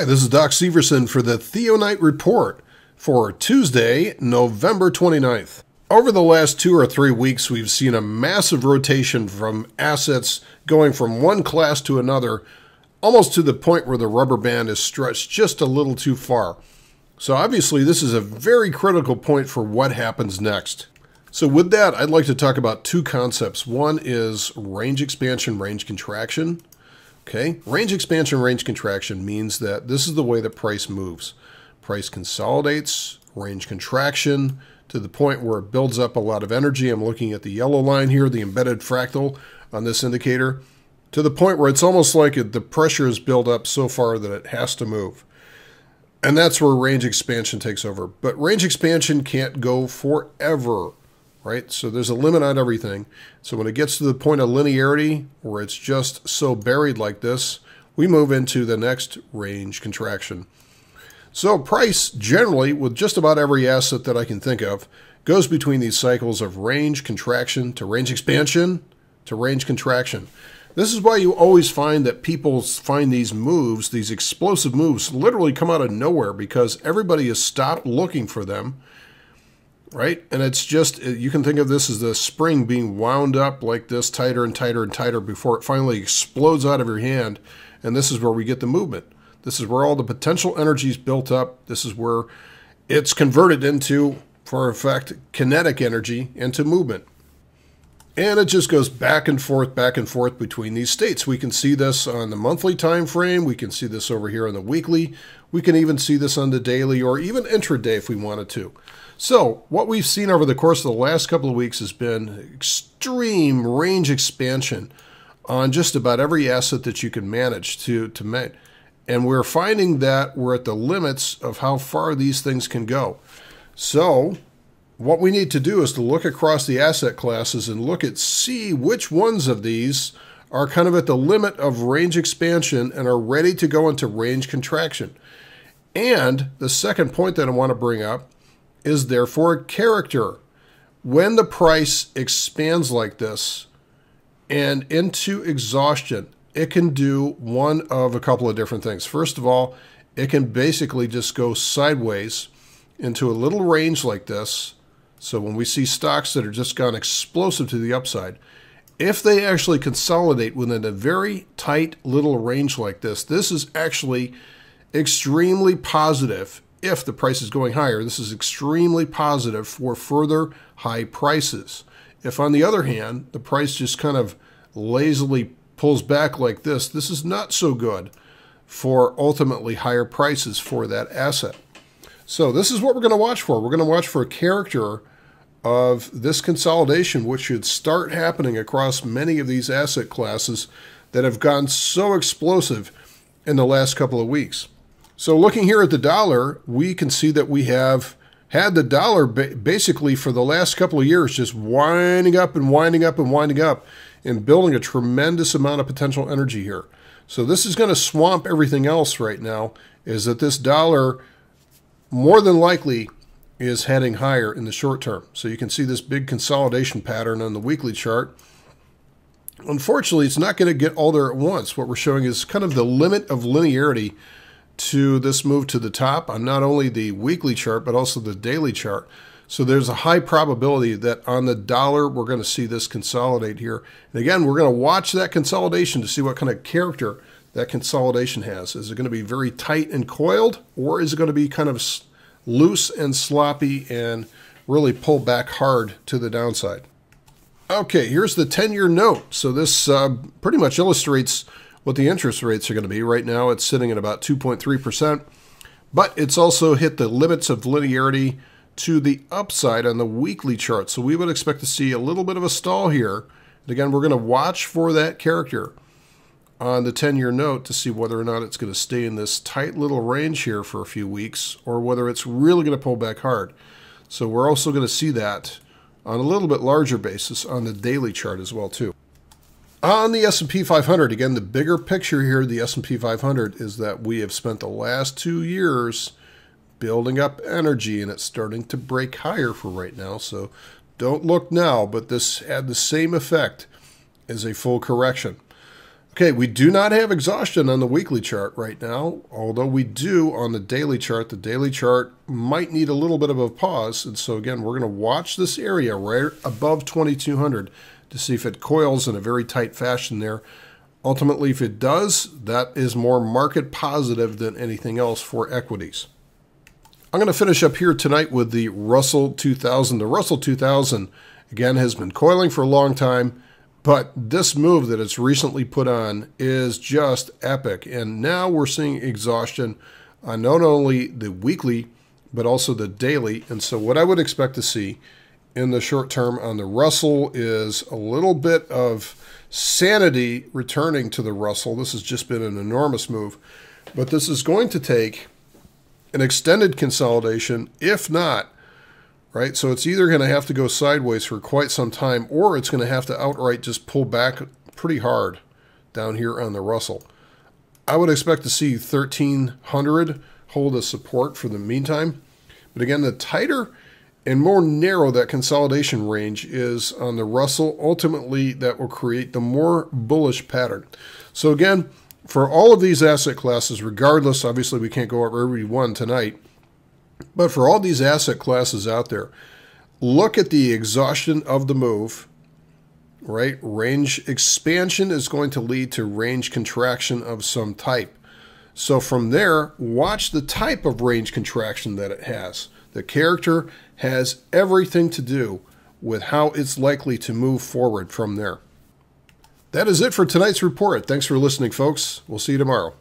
Hi, this is Doc Severson for the TheoNight Report for Tuesday, November 29th. Over the last two or three weeks, we've seen a massive rotation from assets going from one class to another, almost to the point where the rubber band is stretched just a little too far. So obviously, this is a very critical point for what happens next. So with that, I'd like to talk about two concepts. One is range expansion, range contraction. Okay, range expansion, range contraction means that this is the way that price moves. Price consolidates, range contraction, to the point where it builds up a lot of energy. I'm looking at the yellow line here, the embedded fractal on this indicator, to the point where it's almost like the pressure is built up so far that it has to move. And that's where range expansion takes over. But range expansion can't go forever right? So there's a limit on everything. So when it gets to the point of linearity, where it's just so buried like this, we move into the next range contraction. So price generally, with just about every asset that I can think of, goes between these cycles of range contraction to range expansion to range contraction. This is why you always find that people find these moves, these explosive moves, literally come out of nowhere because everybody has stopped looking for them right? And it's just, uh, you can think of this as the spring being wound up like this, tighter and tighter and tighter before it finally explodes out of your hand. And this is where we get the movement. This is where all the potential energy is built up. This is where it's converted into, for effect, kinetic energy into movement. And it just goes back and forth, back and forth between these states. We can see this on the monthly time frame. We can see this over here on the weekly. We can even see this on the daily or even intraday if we wanted to. So, what we've seen over the course of the last couple of weeks has been extreme range expansion on just about every asset that you can manage to, to make. And we're finding that we're at the limits of how far these things can go. So, what we need to do is to look across the asset classes and look at see which ones of these are kind of at the limit of range expansion and are ready to go into range contraction. And the second point that I want to bring up is therefore a character. When the price expands like this and into exhaustion, it can do one of a couple of different things. First of all, it can basically just go sideways into a little range like this. So when we see stocks that are just gone explosive to the upside, if they actually consolidate within a very tight little range like this, this is actually extremely positive if the price is going higher. This is extremely positive for further high prices. If, on the other hand, the price just kind of lazily pulls back like this, this is not so good for ultimately higher prices for that asset. So this is what we're going to watch for. We're going to watch for a character of this consolidation, which should start happening across many of these asset classes that have gone so explosive in the last couple of weeks. So looking here at the dollar, we can see that we have had the dollar basically for the last couple of years just winding up and winding up and winding up and building a tremendous amount of potential energy here. So this is going to swamp everything else right now is that this dollar more than likely is heading higher in the short term. So you can see this big consolidation pattern on the weekly chart. Unfortunately, it's not going to get all there at once. What we're showing is kind of the limit of linearity to this move to the top on not only the weekly chart, but also the daily chart. So there's a high probability that on the dollar, we're going to see this consolidate here. And again, we're going to watch that consolidation to see what kind of character that consolidation has. Is it going to be very tight and coiled, or is it going to be kind of loose and sloppy and really pull back hard to the downside? Okay, here's the 10-year note. So this uh, pretty much illustrates what the interest rates are going to be. Right now, it's sitting at about 2.3%, but it's also hit the limits of linearity to the upside on the weekly chart. So we would expect to see a little bit of a stall here. And again, we're going to watch for that character on the 10 year note to see whether or not it's going to stay in this tight little range here for a few weeks or whether it's really going to pull back hard. So we're also going to see that on a little bit larger basis on the daily chart as well too. On the S&P 500, again, the bigger picture here, the S&P 500, is that we have spent the last two years building up energy, and it's starting to break higher for right now. So don't look now, but this had the same effect as a full correction. Okay, we do not have exhaustion on the weekly chart right now, although we do on the daily chart. The daily chart might need a little bit of a pause. And so, again, we're going to watch this area right above 2200 to see if it coils in a very tight fashion there. Ultimately, if it does, that is more market positive than anything else for equities. I'm going to finish up here tonight with the Russell 2000. The Russell 2000, again, has been coiling for a long time, but this move that it's recently put on is just epic. And now we're seeing exhaustion on not only the weekly, but also the daily. And so, what I would expect to see in the short term on the Russell is a little bit of sanity returning to the Russell. This has just been an enormous move, but this is going to take an extended consolidation, if not, right? So it's either going to have to go sideways for quite some time or it's going to have to outright just pull back pretty hard down here on the Russell. I would expect to see 1300 hold a support for the meantime. But again, the tighter and more narrow that consolidation range is on the Russell, ultimately that will create the more bullish pattern. So again, for all of these asset classes, regardless, obviously we can't go over every one tonight, but for all these asset classes out there, look at the exhaustion of the move, right? Range expansion is going to lead to range contraction of some type. So from there, watch the type of range contraction that it has. The character has everything to do with how it's likely to move forward from there. That is it for tonight's report. Thanks for listening, folks. We'll see you tomorrow.